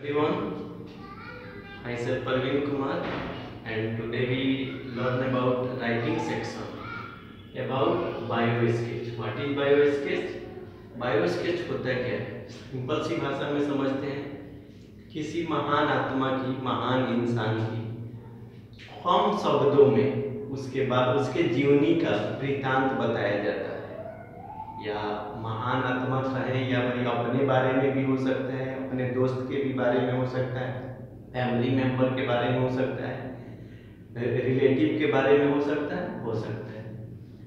everyone. Myself Parveen Kumar and today we learn about writing section about is bio sketch? Bio sketch होता क्या है simple सी भाषा में समझते हैं किसी महान आत्मा की महान इंसान की कम शब्दों में उसके बाद उसके जीवनी का वृतांत बताया जाता है या महान आत्मा कहे या भाई अपने बारे में भी हो सकता है, अपने दोस्त के भी बारे में हो सकता है फैमिली मेंबर के बारे में हो सकता है रिलेटिव के बारे में हो सकता है, हो सकता है।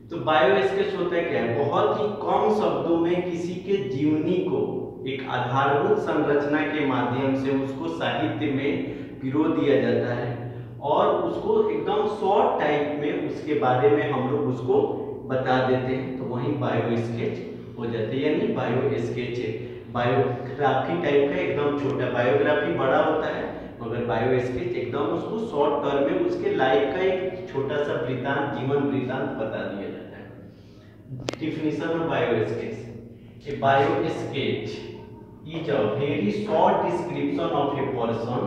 तो बायो स्केच होता क्या है? बहुत ही कम शब्दों में किसी के जीवनी को एक आधारभूत संरचना के माध्यम से उसको साहित्य में पिरो दिया जाता है और उसको एकदम शॉर्ट टाइप में उसके बारे में हम लोग उसको बता देते हैं। तो वही बायो स्केच हो जाते हैं यानी बायो स्केच बायोग्राफी टाइप का एकदम छोटा बायोग्राफी बड़ा होता है मगर बायो स्केच एकदम उसको शॉर्ट टर्म में उसके लाइफ का एक छोटा सा वृतांत जीवन वृतांत बता दिया जाता है definition of bio sketch a bio sketch is a very short description of a person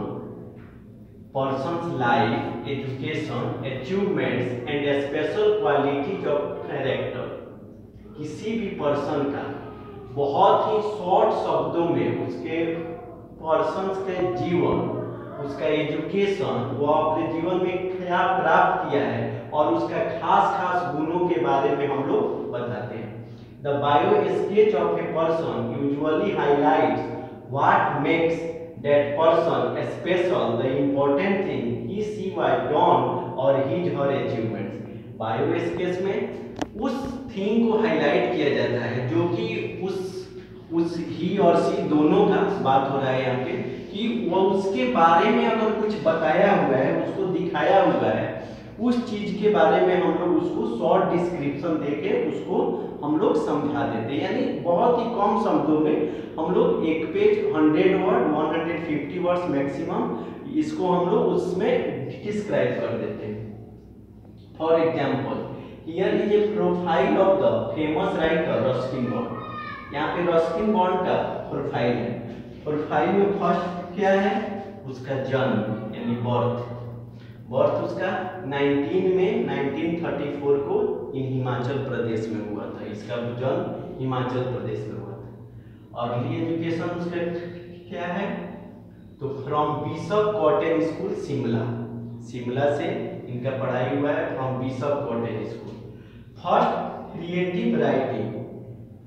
person's education achievements and a special qualities of character किसी भी पर्सन का, बहुत ही शॉर्ट शब्दों में उसके पर्सन के जीवन, उसका एजुकेशन वो अपने जीवन में क्या प्राप्त किया है और उसका खास खास गुणों के बारे में हम लोग बताते हैं। The bio sketch of a person usually highlights what makes that person special the important thing he she why done और his her achievements bio sketch में उस थिंग को हाईलाइट किया जाता है, जो कि उस उस ही और सी दोनों का बात हो रहा है यहाँ पे, कि वो उसके बारे में अगर कुछ बताया हुआ है, उसको दिखाया हुआ है, उस चीज़ के बारे में हम लोग उसको शॉर्ट डिस्क्रिप्शन देके उसको हम लोग समझा देते हैं। यानी बहुत ही कम शब्दों में हम लोग एक पेज 100 वर्ड 150 वर्ड्स मैक्सिमम इसको हम लोग उसमें डिस्क्राइब कर देते हैं। For example here is a profile of the famous writer Ruskin Bond यहाँ पे रस्किन बॉन्ड का प्रोफ़ाइल है। प्रोफ़ाइल में फ़र्स्ट क्या है? उसका जन्म, यानी बर्थ बर्थ उसका 19 में 1934 को हिमाचल प्रदेश में हुआ था। इसका जन्म हिमाचल प्रदेश में हुआ था। अर्ली एजुकेशन उसका क्या है? तो from Bishop Cotton School Shimla Shimla से इनका पढ़ाई हुआ है from Bishop Cotton School first creative writing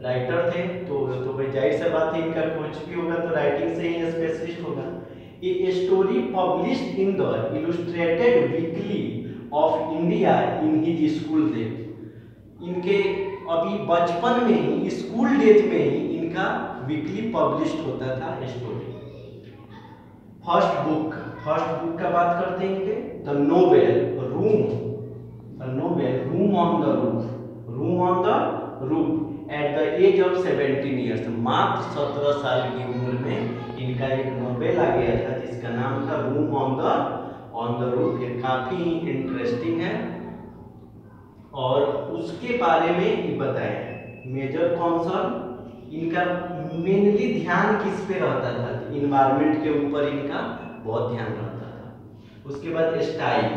writer थे तो तो भाई ज़ाहिर सी बात है, इनका कुछ भी होगा तो राइटिंग से ही स्पेशलिस्ट होगा। A story published in the Illustrated Weekly of India in his school days इनके अभी बचपन में ही स्कूल डेज़ में ही इनका वीकली पब्लिश्ड होता था story first book first book का बात करते हैं इनके। The novel on the roof room on the roof at the age of 17 years मात्र 17 साल की उम्र में इनका एक नोवेल आ गया था, जिसका नाम था room on the on the roof ये काफ़ी इंटरेस्टिंग है। और उसके बारे में ही बताया मेजर कॉन्सर्न इनका मेनली ध्यान किस पे रहता था? इन्वायरमेंट के ऊपर इनका बहुत ध्यान रहता था। उसके बाद स्टाइल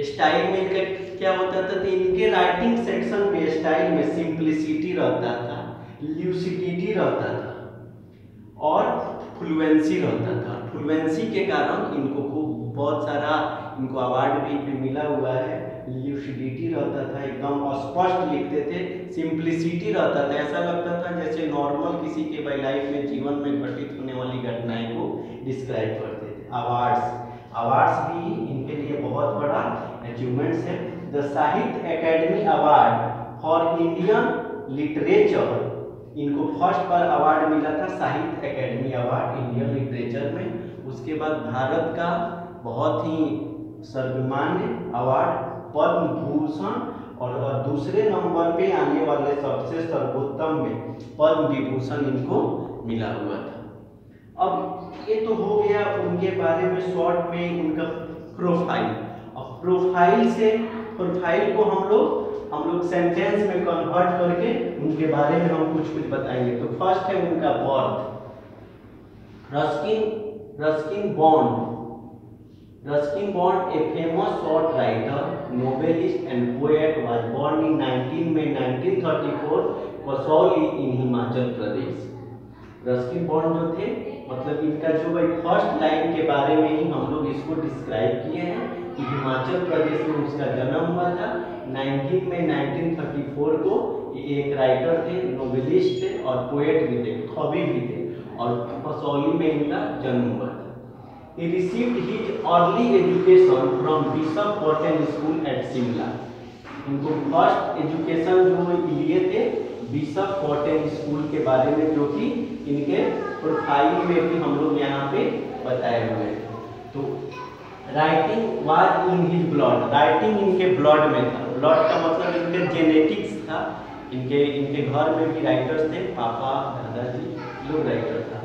स्टाइल में क्या होता था? तो इनके राइटिंग सेक्शन में स्टाइल में सिंप्लिसिटी रहता था ल्यूसिडिटी रहता था, और फ्लुएंसी रहता था। फ्लुएंसी के कारण इनको खूब, बहुत सारा इनको अवार्ड भी मिला हुआ है। ल्यूसिडिटी रहता था, एकदम स्पष्ट लिखते थे। सिंप्लिसिटी रहता था। ऐसा लगता था जैसे नॉर्मल किसी के भाई लाइफ में जीवन में घटित होने वाली घटनाएँ को डिस्क्राइब करते थे। अवार्ड्स अवार्ड्स भी इनके लिए बहुत बड़ा अचीवमेंट्स है। The Sahitya Akademi award for Indian literature इनको फ़र्स्ट बार अवार्ड मिला था साहित्य एकेडमी अवार्ड इंडियन लिटरेचर में। उसके बाद भारत का बहुत ही सर्वमान्य अवार्ड पद्म भूषण और, और दूसरे नंबर पे आने वाले सबसे सर्वोत्तम में पद्म विभूषण इनको मिला हुआ था। अब ये तो हो गया उनके बारे में शॉर्ट में उनका प्रोफ़ाइल। अब प्रोफ़ाइल से प्रोफ़ाइल को हम लोग हम लोग सेंटेंस में कन्वर्ट करके उनके बारे में हम कुछ कुछ बताएँगे। तो फ़र्स्ट है उनका birth Ruskin, Ruskin Bond. Ruskin Bond, a famous short writer, novelist and poet, was born in 19 May 1934, Kasauli in Himachal Pradesh Ruskin Bond जो थे मतलब इनका जो भाई फ़र्स्ट लाइन के बारे में ही हम लोग इसको डिस्क्राइब किए हैं कि हिमाचल प्रदेश में उसका जन्म हुआ था 19 में 1934 को ये एक राइटर थे नोवेलिस्ट थे और पोएट भी थे, कवि भी थे और कसौली में इनका जन्म हुआ था He received his early education from Bishop Cotton School at Simla. इनको फ़र्स्ट एजुकेशन जो लिए थे बिशप कॉटन स्कूल के बारे में जो कि इनके प्रोफ़ाइल में भी हम लोग यहाँ पे बताए हुए हैं। तो writing was in his blood writing इनके ब्लड में था। ब्लड का मतलब इनके जेनेटिक्स था। इनके इनके घर में भी राइटर्स थे। पापा दादाजी लोग राइटर था।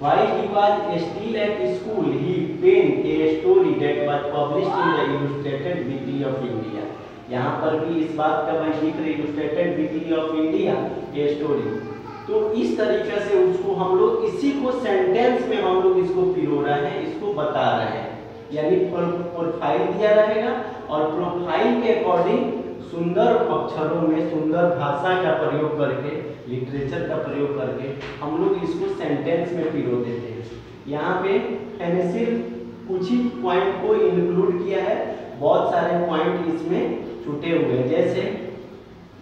While he was still at school, he penned a story that was published in the Illustrated Weekly of India. यहाँ पर भी इस बात का मैं ज़िक्र इलुस्ट्रेटेड वीकली ऑफ़ इंडिया ये स्टोरी तो इस तरीके से उसको हम लोग, इसी को सेंटेंस में हम लोग इसको पिरो रहे हैं, इसको बता रहे हैं। यानी प्रोफ़ाइल दिया रहेगा और प्रोफ़ाइल के अकॉर्डिंग सुंदर अक्षरों में, सुंदर भाषा का प्रयोग करके लिटरेचर का प्रयोग करके हम लोग इसको सेंटेंस में पिरो देते हैं। यहाँ पे सिर्फ़ कुछ ही पॉइंट को इंक्लूड किया है। बहुत सारे पॉइंट इसमें छूटे हुए जैसे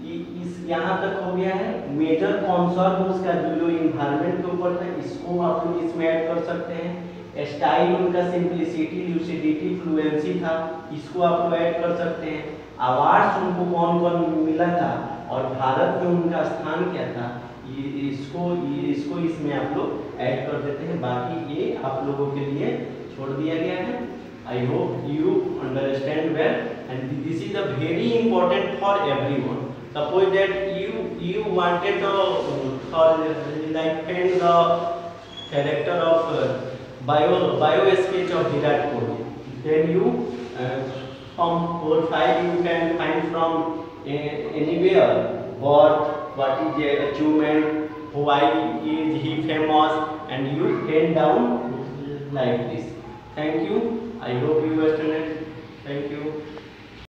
इस यहाँ तक हो गया है। मेजर कॉन्सर्न उसका जो इन्वायरमेंट के ऊपर था, इसको आप लोग इसमें ऐड कर सकते हैं। स्टाइल उनका सिंप्लिसिटी ल्यूसिडिटी फ्लुएंसी था, इसको आप लोग ऐड कर सकते हैं। अवार्ड्स उनको कौन कौन मिला था और भारत में उनका स्थान क्या था, ये, इसको ये, इसको इसमें आप लोग ऐड कर देते हैं। बाकी ये आप लोगों के लिए छोड़ दिया गया है। I hope you understand well and this is a very important for everyone. Suppose that you you wanted to for like paint the character of uh, bio bio sketch of Virat Kohli. Then you uh, from profile you can find from uh, anywhere what what is the achievement, why is he famous, and you pen down like this. Thank you. I hope you understand it. Thank you.